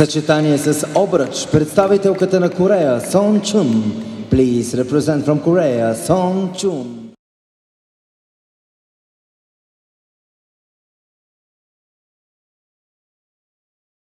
съчетание с обръч, представителката на Корея Сон Чун. Please represent from Korea, Song Chun.